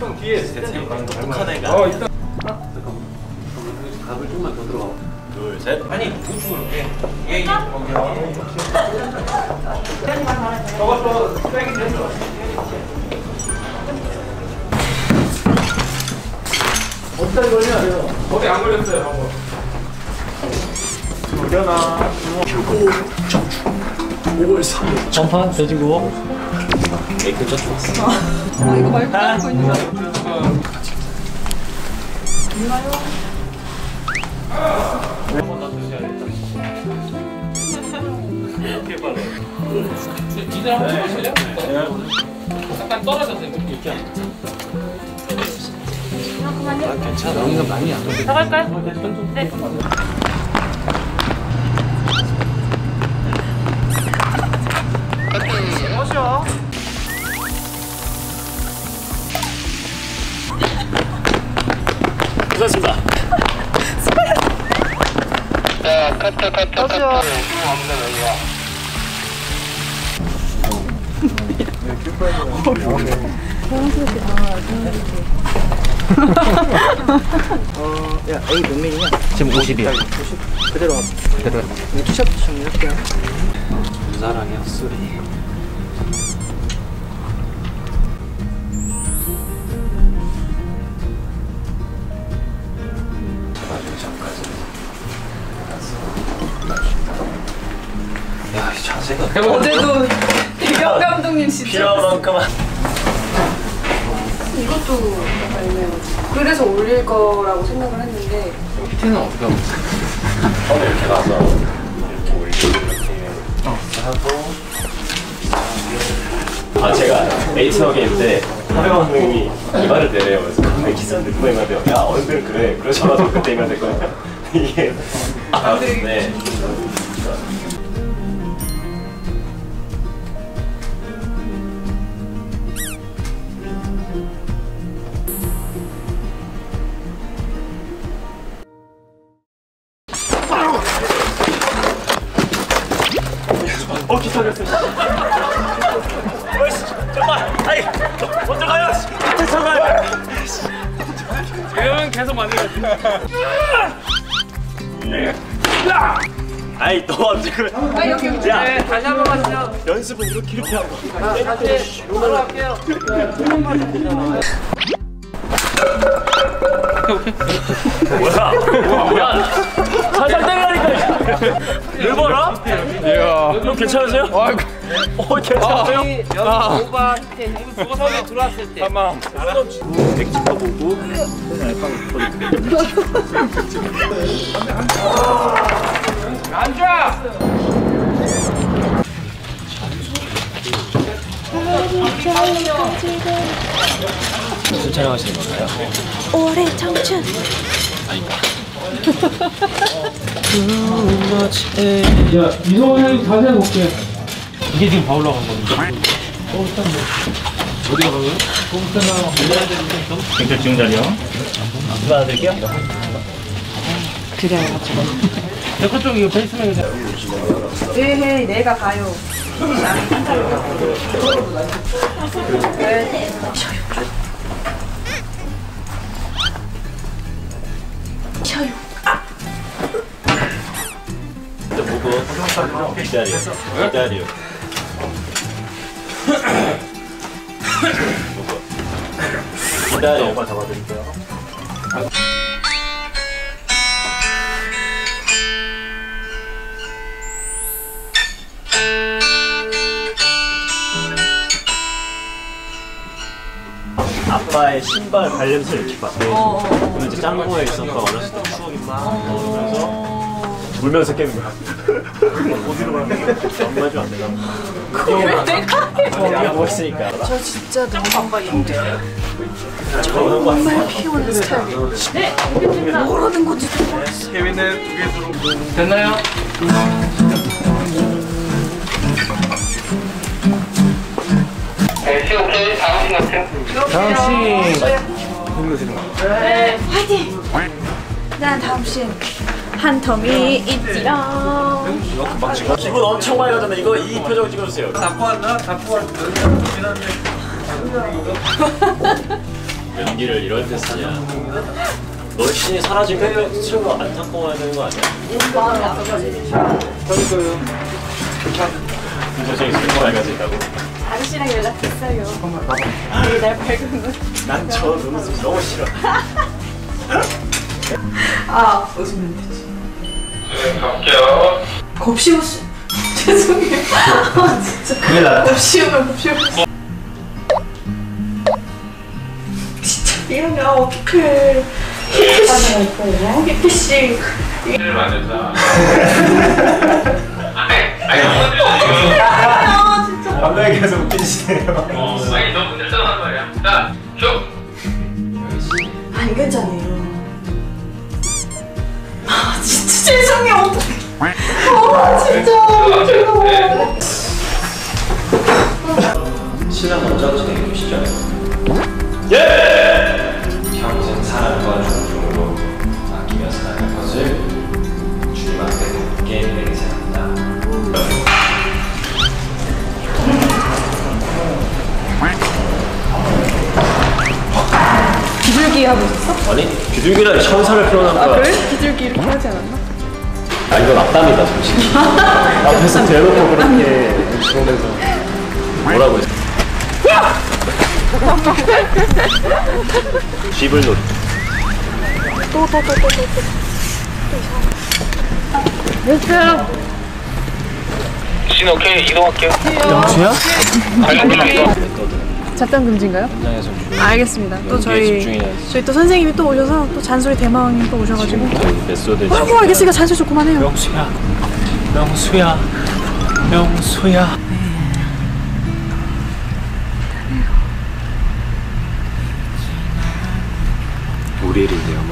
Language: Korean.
형 뒤에 똑똑한 애가. 어 일단 각을 좀만 더 들어가. 둘, 셋. 아니 우측으로 예. 예. 거기 저것도 스펙이 됐어 어디까지 내가 거기 안 걸렸어요 한번 걸려나 5월 3일 전판 돼지고 에이, 근처 좋았어. 어, 이거 말고 하고 있는 거 니들 한번 해보실래요? 약간 떨어져서 이렇게 괜찮아. 여기가 많이 안 돼. 나갈까요? 네. 어셔. 야 A 몇 명이냐? 지금 50이야 그대로 와 그대로 티셔츠 좀 이렇게 사랑의 소리. 어제도 대경 감독님 진짜 필요한 만큼만. 이것도 알네요. 그래서 올릴 거라고 생각을 했는데. 피는 어떻게 하고 처음에 이렇게 가서 이렇게 올리고 이렇게 하고. 아 제가 에이트너 게임 때 하병 선생님이 이 말을 내래요. 그래서 근데 기사인데 누가 이말 돼요. 야 어른들은 그래. 그러셔가지고 그때 이말 됐거든요. 이게. 아네 먼저 가요. 먼저 가요. 지금은 계속 만들고 아이 너 지금 아 여기 여기. 야. 네, 다시 한 번만 주세요. 연습은 이렇게 이렇게 하고. 아, 다시 바로 할게요. 뭐야? 뭐야? 살살 봐라? 이야. 형 괜찮으세요? 아이고 어 괜찮으세요? 여기 5번 밑에 조선에 들어왔을 때. 잠깐만. 백지파 보고 앉아 무슨 촬영하시는 건가요? 올해 청춘 야 이성원 형이 자세히 볼게 이게 지금 다 올라간 건데 어디가 가고요? 경찰 지금 자리요 누가 드릴게요? 데코 쪽 이거 페이스맨 에헤이 내가 가요. 네. 이제 기다려 기다려 기다려 오빠 잡아드릴게요. 아빠의 신발 발냄새를 이렇게 맡고 그러면 이제 짱구에 있었던 어렸을 때 추억이 막 떠오르면서 울면서 깨는 거야. 어디로 가는 거야? 엄마 좀안 되나? 왜 내가 해? 내가 멋있으니까. 저 진짜 너무 반박 힘들어요. 저는 거 정말 피곤한 스타일이에요. 네, 뭐라는 건지 모르겠어요. 케빈은 두개 들어 됐나요? 다음 씨. 화이팅! 난 다음 씬 한 텀이 있지롱 기분 엄청 많이 가잖아. 이거 이 표정 찍어주세요. 갖고 왔나? 갖고 왔나? 연기를 이럴 때 쓰냐 너 신이 사라진 건데 스스로 안타까워야 되는 거 아니야? 마음이 아파가지고. 인터쟁이 스스로 밝아진다고 아저씨랑 연락했어요. 날 밝은 난저 눈웃음 너무 싫어 아, 웃으면 되지. 곱씹었어. 죄송해요. 아, 진짜. 큰일 났다 곱씹으면 곱씹었어. 진짜 이러면 어떡해. 히트씨. 히트씨. 아, 진짜. 감독님 계속 웃기시네요 안 괜찮아요. 아, 진짜. 죄송해요. 신랑 먼저 진행해 주시죠 예! 평생 사랑과 존중으로 아끼며 살아갈 것을 주님 앞에 굳게 맹세합니다 비둘기 하고 있었어? 아니 비둘기라니 천사를 표현한다 아, 그래? 비둘기 이렇게 하지 않았나? 아 이건 악담이다 솔직히. 앞에서 대놓고 그렇게 지원해서. 뭐라고 했어? 집을 놓신 오케이. 이동할게요. 잡담 금지인가요? 현장에서 알겠습니다. 또 저희 집중해야 지. 저희 또 선생님이 또 오셔서 또 잔소리 대마왕님 또 오셔가지고. method 아, 뭐 알겠으니까 잔소리 좀 그만해요. 명수야. 명수야. 명수야. 우리 일인데요 뭐